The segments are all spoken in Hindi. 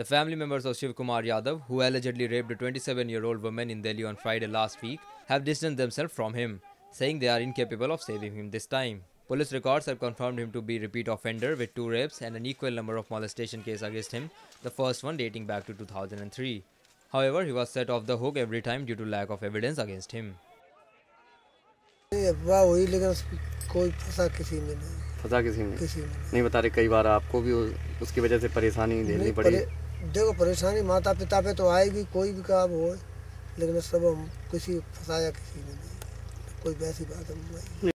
The family members of Shiv Kumar Yadav, who allegedly raped a 27-year-old woman in Delhi on Friday last week, have distanced themselves from him, saying they are incapable of saving him this time. Police records have confirmed him to be repeat offender with two rapes and an equal number of molestation cases against him, the first one dating back to 2003. However, he was set off the hook every time due to lack of evidence against him. अफवाह हुई लेकिन कोई फंसा किसी में नहीं फंसा किसी में किसी में नहीं बता रहे कई बार आपको भी उसकी वजह से परेशानी झेलनी पड़ी परे, देखो परेशानी माता पिता पे तो आएगी कोई भी काम हो लेकिन सब हम किसी फंसाया किसी ने नहीं। कोई वैसी बात हम नहीं।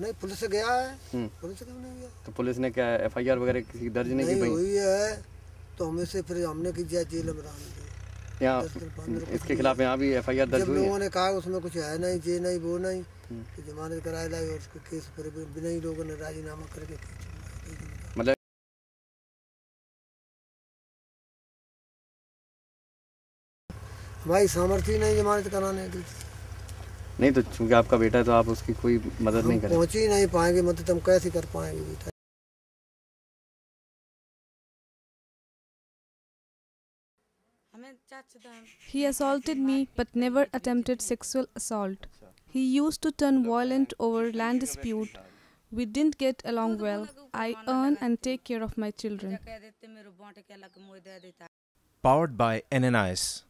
नहीं पुलिस से गया है। हम्म। पुलिस क्यों नहीं गया? तो पुलिस ने क्या एफआईआर वगैरह किसी दर्ज नहीं की नहीं भाई? हुई है तो हमें से फिर हमने की जाए जेल में रहने दी यहाँ इसके खिलाफ यहाँ भी एफआईआर दर्ज जब हुई है? लोगों ने कहा उसमें कुछ है नहीं जे नहीं वो नहीं जमानत कराए लाई और उसको केस पर बिना ही लोगों ने राजीनामा करके। मतलब हमारी सामर्थ्य नहीं जमानत कराने की नहीं तो चूँकि आपका बेटा है तो आप उसकी कोई मदद नहीं हम करें पहुँच ही नहीं पाएँगे मदद हम कैसे कर पाएँगे बेटा He assaulted me but never attempted sexual assault. He used to turn violent over land dispute. We didn't get along well. I earn and take care of my children. powered by NNIS.